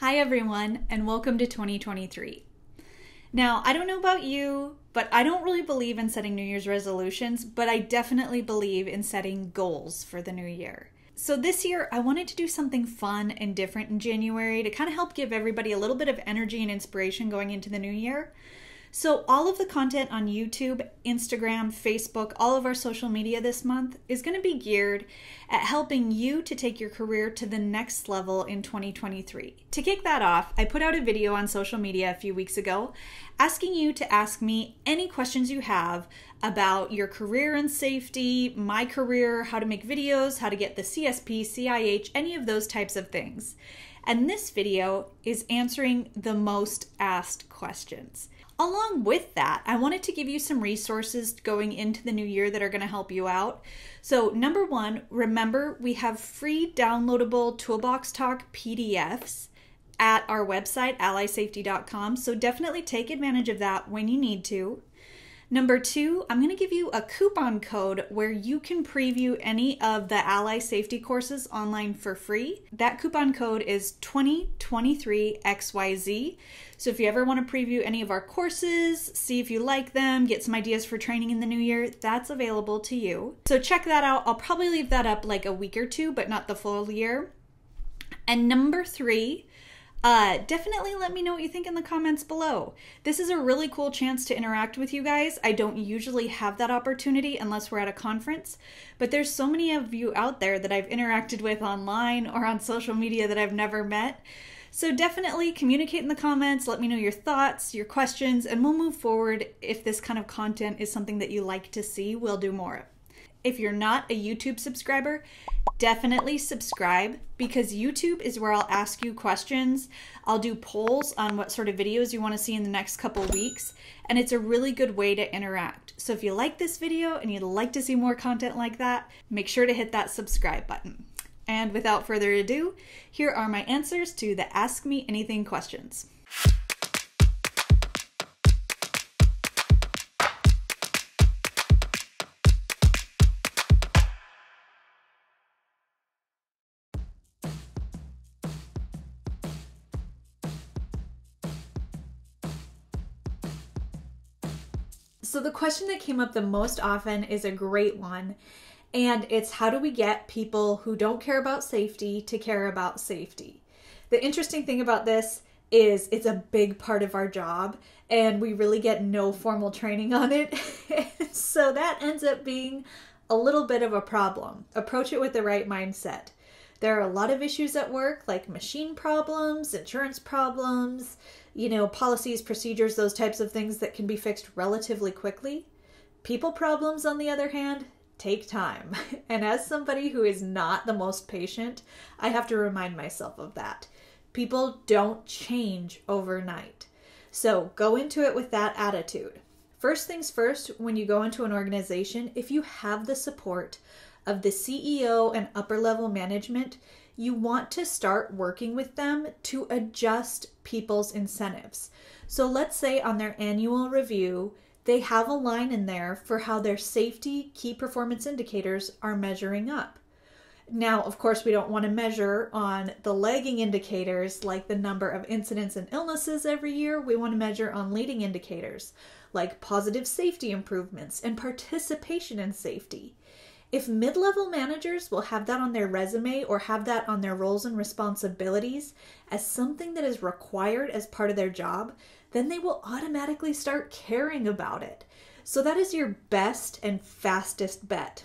Hi, everyone, and welcome to 2023. Now, I don't know about you, but I don't really believe in setting New Year's resolutions, but I definitely believe in setting goals for the new year. So, this year, I wanted to do something fun and different in January to kind of help give everybody a little bit of energy and inspiration going into the new year. So, all of the content on YouTube, Instagram, Facebook, all of our social media this month is going to be geared at helping you to take your career to the next level in 2023. To kick that off, I put out a video on social media a few weeks ago asking you to ask me any questions you have about your career and safety, my career, how to make videos, how to get the CSP, CIH, any of those types of things. And this video is answering the most asked questions. Along with that, I wanted to give you some resources going into the new year that are going to help you out. So, number one, remember we have free downloadable Toolbox Talk PDFs at our website, allysafety.com. So, definitely take advantage of that when you need to. Number two, I'm going to give you a coupon code where you can preview any of the Ally Safety courses online for free. That coupon code is 2023XYZ. So if you ever want to preview any of our courses, see if you like them, get some ideas for training in the new year, that's available to you. So check that out. I'll probably leave that up like a week or two, but not the full year. And number three, uh, definitely let me know what you think in the comments below. This is a really cool chance to interact with you guys. I don't usually have that opportunity unless we're at a conference, but there's so many of you out there that I've interacted with online or on social media that I've never met. So definitely communicate in the comments, let me know your thoughts, your questions, and we'll move forward. If this kind of content is something that you like to see, we'll do more. Of. If you're not a YouTube subscriber, definitely subscribe because YouTube is where I'll ask you questions. I'll do polls on what sort of videos you want to see in the next couple weeks, and it's a really good way to interact. So if you like this video and you'd like to see more content like that, make sure to hit that subscribe button. And without further ado, here are my answers to the Ask Me Anything questions. So, the question that came up the most often is a great one. And it's how do we get people who don't care about safety to care about safety? The interesting thing about this is it's a big part of our job and we really get no formal training on it. so that ends up being a little bit of a problem. Approach it with the right mindset. There are a lot of issues at work like machine problems, insurance problems, you know, policies, procedures, those types of things that can be fixed relatively quickly. People problems, on the other hand, take time. And as somebody who is not the most patient, I have to remind myself of that. People don't change overnight. So go into it with that attitude. First things first, when you go into an organization, if you have the support of the CEO and upper level management, you want to start working with them to adjust people's incentives. So let's say on their annual review, they have a line in there for how their safety key performance indicators are measuring up. Now, of course, we don't want to measure on the lagging indicators like the number of incidents and illnesses every year. We want to measure on leading indicators like positive safety improvements and participation in safety. If mid level managers will have that on their resume or have that on their roles and responsibilities as something that is required as part of their job, then they will automatically start caring about it. So that is your best and fastest bet.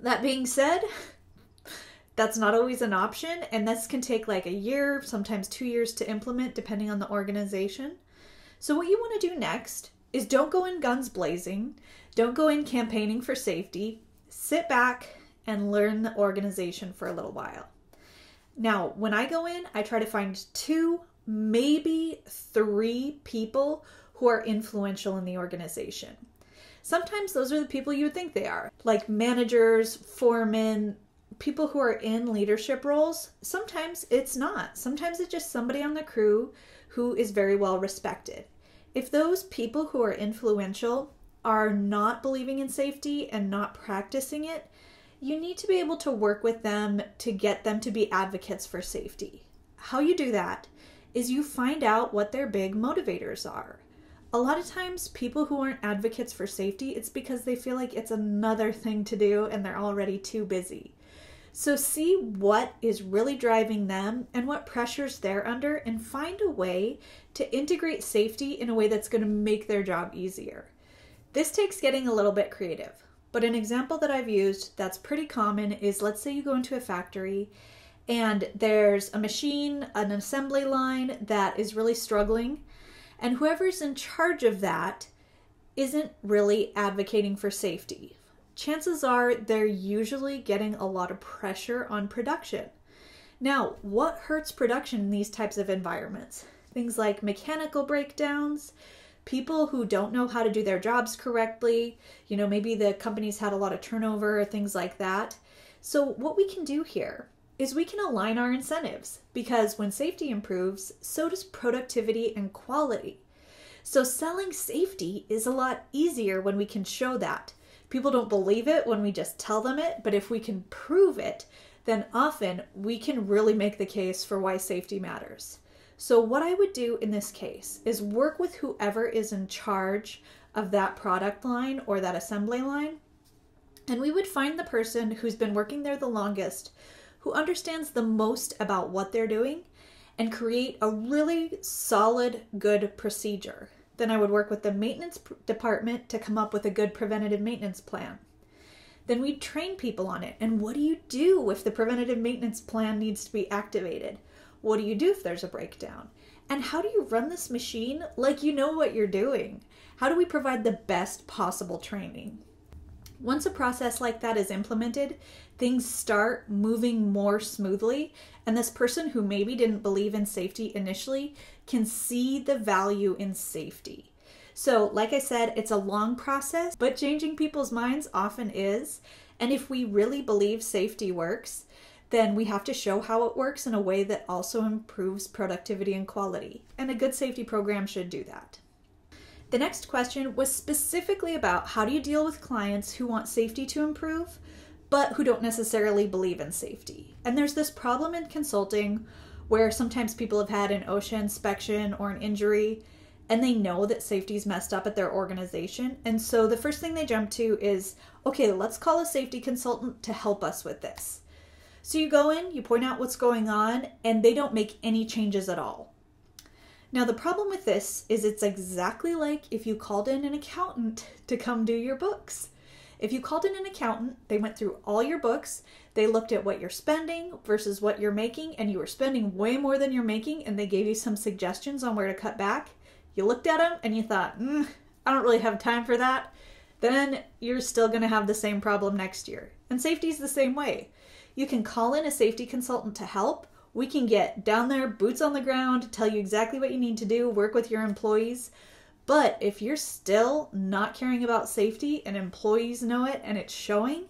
That being said, that's not always an option, and this can take like a year, sometimes two years to implement, depending on the organization. So, what you want to do next is don't go in guns blazing, don't go in campaigning for safety, sit back and learn the organization for a little while. Now, when I go in, I try to find two, maybe three people who are influential in the organization. Sometimes those are the people you would think they are, like managers, foremen, people who are in leadership roles. Sometimes it's not. Sometimes it's just somebody on the crew who is very well respected. If those people who are influential are not believing in safety and not practicing it, you need to be able to work with them to get them to be advocates for safety. how you do that is you find out what their big motivators are. A lot of times, people who aren't advocates for safety, it's because they feel like it's another thing to do and they're already too busy. So, see what is really driving them and what pressures they're under, and find a way to integrate safety in a way that's going to make their job easier. This takes getting a little bit creative, but an example that I've used that's pretty common is let's say you go into a factory and there's a machine, an assembly line that is really struggling, and whoever's in charge of that isn't really advocating for safety chances are they're usually getting a lot of pressure on production. Now, what hurts production in these types of environments? Things like mechanical breakdowns, people who don't know how to do their jobs correctly, you know, maybe the company's had a lot of turnover, or things like that. So, what we can do here is we can align our incentives because when safety improves, so does productivity and quality. So, selling safety is a lot easier when we can show that. People don't believe it when we just tell them it, but if we can prove it, then often we can really make the case for why safety matters. So, what I would do in this case is work with whoever is in charge of that product line or that assembly line, and we would find the person who's been working there the longest, who understands the most about what they're doing, and create a really solid, good procedure then I would work with the maintenance department to come up with a good preventative maintenance plan. Then we'd train people on it. And what do you do if the preventative maintenance plan needs to be activated? What do you do if there's a breakdown? And how do you run this machine like you know what you're doing? How do we provide the best possible training? Once a process like that is implemented, things start moving more smoothly, and this person who maybe didn't believe in safety initially can see the value in safety. So, like I said, it's a long process, but changing people's minds often is. And if we really believe safety works, then we have to show how it works in a way that also improves productivity and quality. And a good safety program should do that. The next question was specifically about how do you deal with clients who want safety to improve, but who don't necessarily believe in safety. And there's this problem in consulting where sometimes people have had an OSHA inspection or an injury and they know that safety's messed up at their organization. And so the first thing they jump to is okay, let's call a safety consultant to help us with this. So you go in, you point out what's going on, and they don't make any changes at all. Now, the problem with this is it's exactly like if you called in an accountant to come do your books. If you called in an accountant, they went through all your books, they looked at what you're spending versus what you're making, and you were spending way more than you're making, and they gave you some suggestions on where to cut back. You looked at them and you thought, mm, I don't really have time for that. Then you're still going to have the same problem next year. And safety is the same way. You can call in a safety consultant to help, we can get down there, boots on the ground, tell you exactly what you need to do, work with your employees. But if you're still not caring about safety and employees know it and it's showing,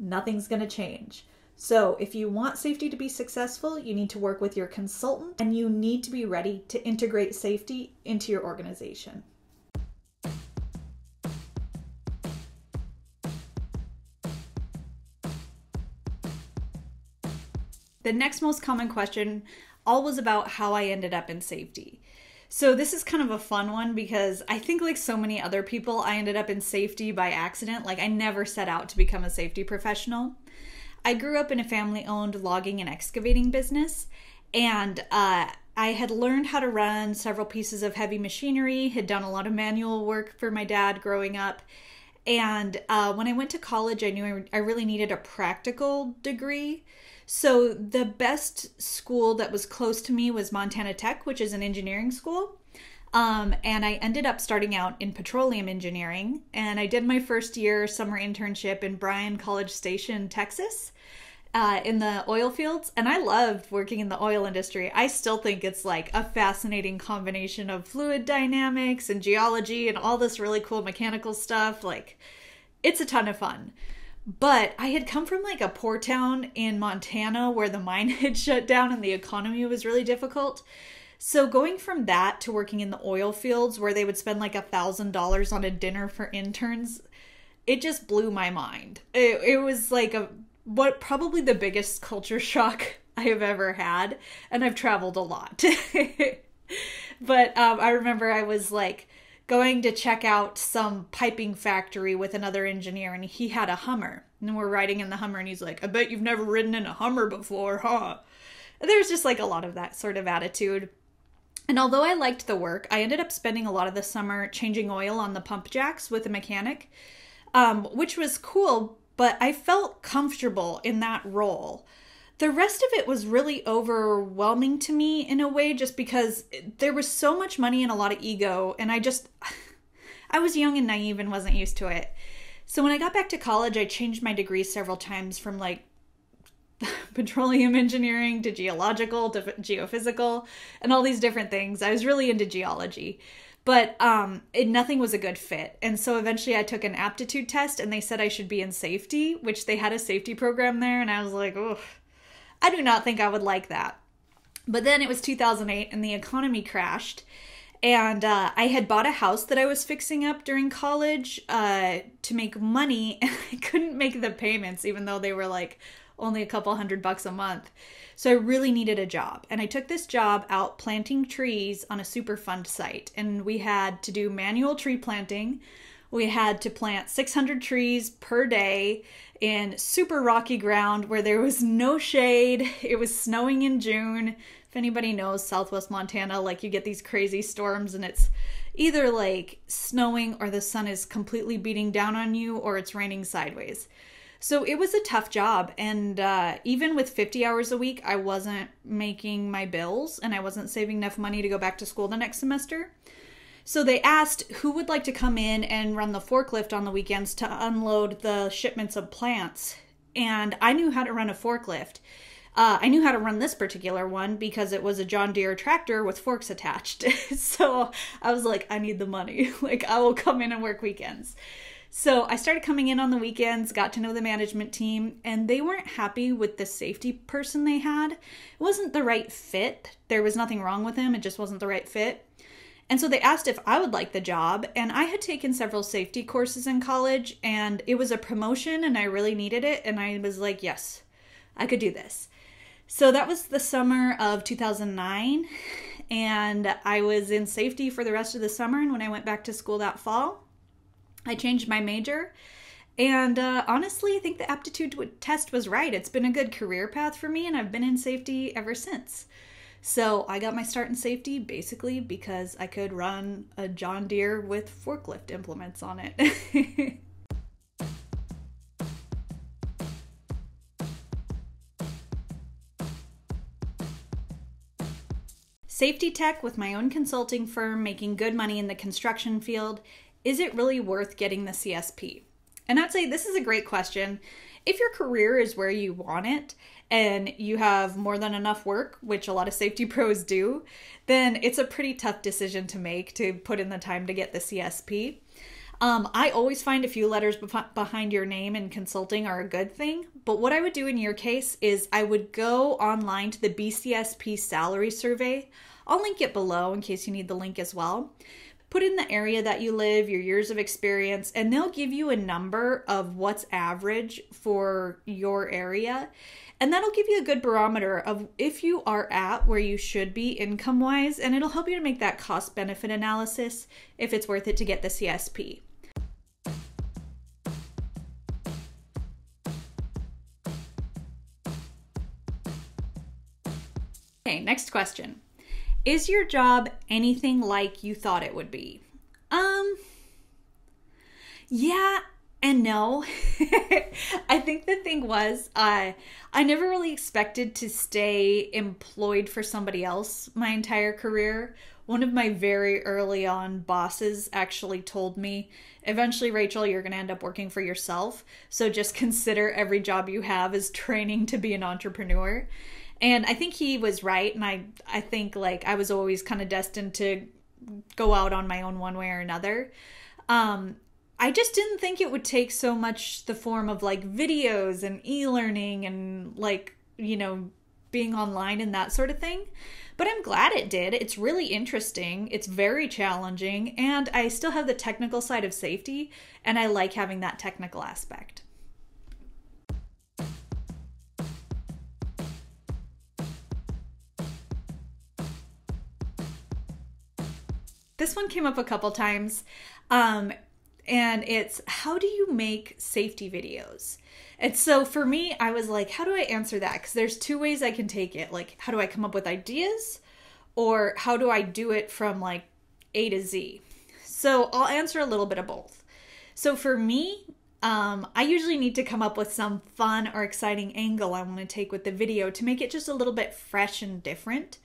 nothing's going to change. So, if you want safety to be successful, you need to work with your consultant and you need to be ready to integrate safety into your organization. The next most common question all was about how I ended up in safety. So this is kind of a fun one because I think like so many other people I ended up in safety by accident. Like I never set out to become a safety professional. I grew up in a family-owned logging and excavating business and uh I had learned how to run several pieces of heavy machinery, had done a lot of manual work for my dad growing up. And uh, when I went to college, I knew I really needed a practical degree. So the best school that was close to me was Montana Tech, which is an engineering school. Um, and I ended up starting out in petroleum engineering. And I did my first year summer internship in Bryan College Station, Texas. Uh, in the oil fields, and I loved working in the oil industry. I still think it's like a fascinating combination of fluid dynamics and geology and all this really cool mechanical stuff. Like, it's a ton of fun. But I had come from like a poor town in Montana where the mine had shut down and the economy was really difficult. So going from that to working in the oil fields where they would spend like a thousand dollars on a dinner for interns, it just blew my mind. It, it was like a what probably the biggest culture shock I have ever had, and I've traveled a lot. but um, I remember I was like going to check out some piping factory with another engineer, and he had a Hummer. And we're riding in the Hummer, and he's like, I bet you've never ridden in a Hummer before, huh? There's just like a lot of that sort of attitude. And although I liked the work, I ended up spending a lot of the summer changing oil on the pump jacks with a mechanic, um, which was cool, but I felt comfortable in that role. The rest of it was really overwhelming to me in a way, just because there was so much money and a lot of ego, and I just, I was young and naive and wasn't used to it. So when I got back to college, I changed my degree several times from like petroleum engineering to geological to geophysical and all these different things. I was really into geology. But um, it, nothing was a good fit. And so eventually I took an aptitude test and they said I should be in safety, which they had a safety program there. And I was like, oh, I do not think I would like that. But then it was 2008 and the economy crashed. And uh, I had bought a house that I was fixing up during college uh, to make money, I couldn't make the payments, even though they were like only a couple hundred bucks a month. So I really needed a job. And I took this job out planting trees on a Superfund site. And we had to do manual tree planting. We had to plant 600 trees per day in super rocky ground where there was no shade. It was snowing in June. If anybody knows Southwest Montana, like you get these crazy storms and it's either like snowing or the sun is completely beating down on you or it's raining sideways. So it was a tough job. And uh, even with 50 hours a week, I wasn't making my bills and I wasn't saving enough money to go back to school the next semester. So they asked who would like to come in and run the forklift on the weekends to unload the shipments of plants. And I knew how to run a forklift. Uh, I knew how to run this particular one because it was a John Deere tractor with forks attached. so I was like, I need the money. like, I will come in and work weekends. So I started coming in on the weekends, got to know the management team, and they weren't happy with the safety person they had. It wasn't the right fit. There was nothing wrong with him, it just wasn't the right fit. And so they asked if I would like the job, and I had taken several safety courses in college, and it was a promotion, and I really needed it. And I was like, yes, I could do this. So that was the summer of 2009, and I was in safety for the rest of the summer. And when I went back to school that fall, I changed my major. And uh, honestly, I think the aptitude test was right. It's been a good career path for me, and I've been in safety ever since. So I got my start in safety basically because I could run a John Deere with forklift implements on it. Safety tech with my own consulting firm, making good money in the construction field, is it really worth getting the CSP? And I'd say this is a great question. If your career is where you want it and you have more than enough work, which a lot of safety pros do, then it's a pretty tough decision to make to put in the time to get the CSP. Um, I always find a few letters behind your name in consulting are a good thing, but what I would do in your case is I would go online to the BCSP salary survey. I'll link it below in case you need the link as well put in the area that you live, your years of experience, and they'll give you a number of what's average for your area. And that'll give you a good barometer of if you are at where you should be income wise, and it'll help you to make that cost benefit analysis if it's worth it to get the CSP. Okay, next question. Is your job anything like you thought it would be? Um, yeah and no. I think the thing was, uh, I never really expected to stay employed for somebody else my entire career. One of my very early on bosses actually told me, eventually, Rachel, you're going to end up working for yourself. So just consider every job you have as training to be an entrepreneur and i think he was right and i i think like i was always kind of destined to go out on my own one way or another um I just didn't think it would take so much the form of like videos and e learning and like, you know, being online and that sort of thing. But I'm glad it did. It's really interesting. It's very challenging. And I still have the technical side of safety, and I like having that technical aspect. This one came up a couple times. Um, and it's how do you make safety videos? And so for me, I was like, how do I answer that? Because there's two ways I can take it. Like, how do I come up with ideas? Or how do I do it from like A to Z? So I'll answer a little bit of both. So for me, um, I usually need to come up with some fun or exciting angle I want to take with the video to make it just a little bit fresh and different.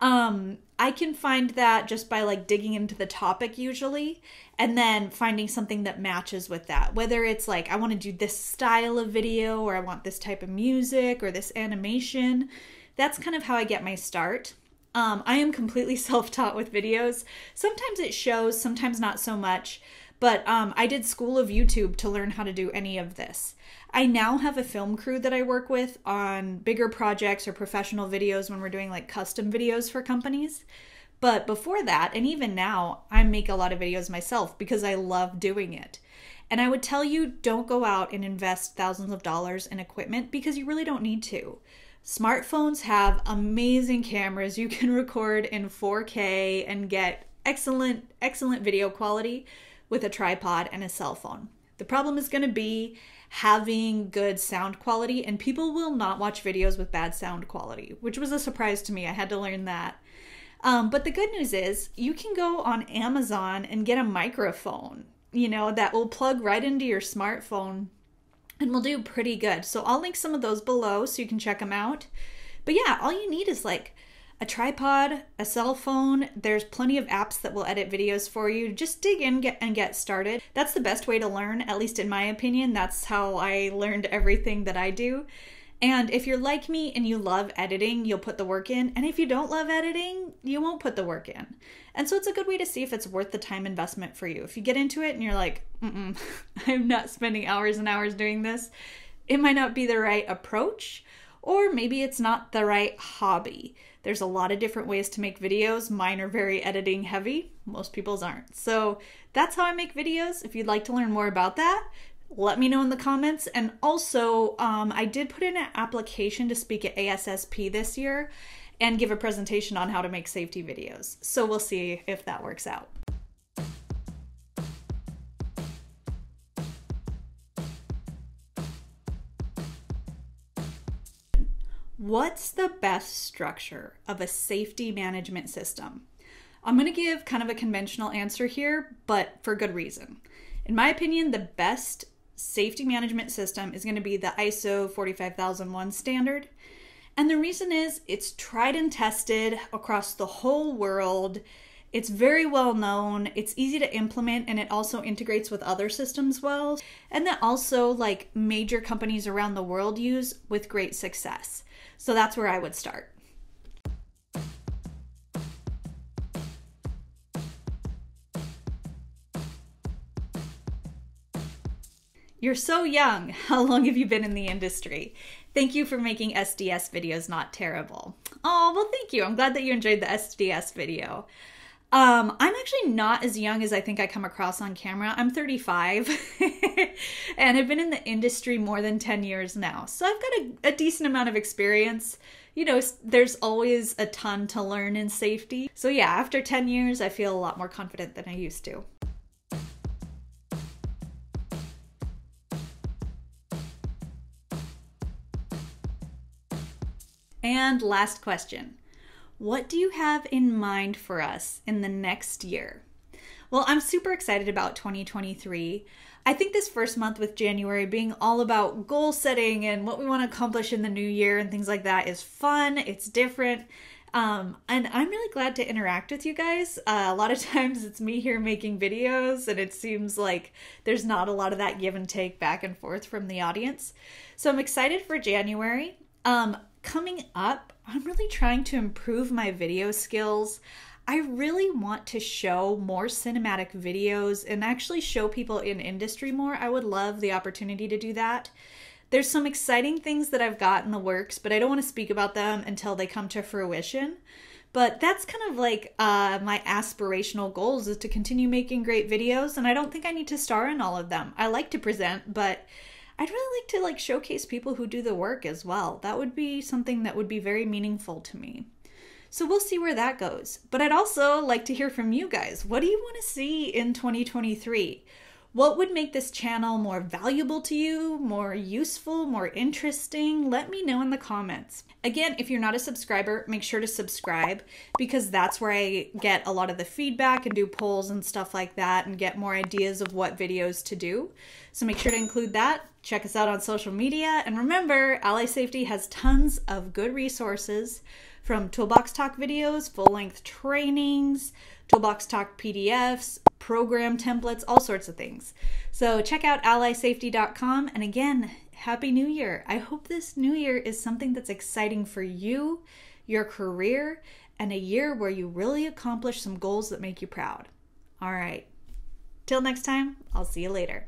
Um, I can find that just by like digging into the topic usually and then finding something that matches with that. Whether it's like I want to do this style of video or I want this type of music or this animation. That's kind of how I get my start. Um, I am completely self taught with videos. Sometimes it shows, sometimes not so much. But um, I did School of YouTube to learn how to do any of this. I now have a film crew that I work with on bigger projects or professional videos when we're doing like custom videos for companies. But before that, and even now, I make a lot of videos myself because I love doing it. And I would tell you don't go out and invest thousands of dollars in equipment because you really don't need to. Smartphones have amazing cameras. You can record in 4K and get excellent, excellent video quality with a tripod and a cell phone. The problem is going to be having good sound quality, and people will not watch videos with bad sound quality, which was a surprise to me. I had to learn that. Um, but the good news is you can go on Amazon and get a microphone, you know, that will plug right into your smartphone and will do pretty good. So I'll link some of those below so you can check them out. But yeah, all you need is like a tripod, a cell phone. There's plenty of apps that will edit videos for you. Just dig in get, and get started. That's the best way to learn, at least in my opinion. That's how I learned everything that I do. And if you're like me and you love editing, you'll put the work in. And if you don't love editing, you won't put the work in. And so it's a good way to see if it's worth the time investment for you. If you get into it and you're like, I'm not spending hours and hours doing this, it might not be the right approach, or maybe it's not the right hobby. There's a lot of different ways to make videos. Mine are very editing heavy, most people's aren't. So that's how I make videos. If you'd like to learn more about that, let me know in the comments. And also, um, I did put in an application to speak at ASSP this year and give a presentation on how to make safety videos. So we'll see if that works out. What's the best structure of a safety management system? I'm going to give kind of a conventional answer here, but for good reason. In my opinion, the best safety management system is going to be the ISO 45001 standard. And the reason is it's tried and tested across the whole world. It's very well known, it's easy to implement, and it also integrates with other systems well. And that also, like, major companies around the world use with great success. So that's where I would start. You're so young. How long have you been in the industry? Thank you for making SDS videos not terrible. Oh, well, thank you. I'm glad that you enjoyed the SDS video. Um, I'm actually not as young as I think I come across on camera. I'm 35 and I've been in the industry more than 10 years now. So I've got a, a, decent amount of experience. You know, there's always a ton to learn in safety. So yeah, after 10 years, I feel a lot more confident than I used to. And last question what do you have in mind for us in the next year? Well, I'm super excited about 2023. I think this first month with January being all about goal setting and what we want to accomplish in the new year and things like that is fun, it's different. Um, and I'm really glad to interact with you guys. Uh, a lot of times it's me here making videos, and it seems like there's not a lot of that give and take back and forth from the audience. So I'm excited for January. Um, coming up, I'm really trying to improve my video skills. I really want to show more cinematic videos and actually show people in industry more. I would love the opportunity to do that. There's some exciting things that I've got in the works, but I don't want to speak about them until they come to fruition. But that's kind of like uh, my aspirational goals is to continue making great videos, and I don't think I need to star in all of them. I like to present, but I'd really like to like showcase people who do the work as well. That would be something that would be very meaningful to me. So we'll see where that goes. But I'd also like to hear from you guys. What do you want to see in 2023? What would make this channel more valuable to you, more useful, more interesting? Let me know in the comments. Again, if you're not a subscriber, make sure to subscribe because that's where I get a lot of the feedback and do polls and stuff like that and get more ideas of what videos to do. So make sure to include that. Check us out on social media. And remember, Ally Safety has tons of good resources from Toolbox Talk videos, full length trainings, Toolbox Talk PDFs, program templates, all sorts of things. So check out allysafety.com. And again, Happy New Year. I hope this new year is something that's exciting for you, your career, and a year where you really accomplish some goals that make you proud. All right. Till next time, I'll see you later.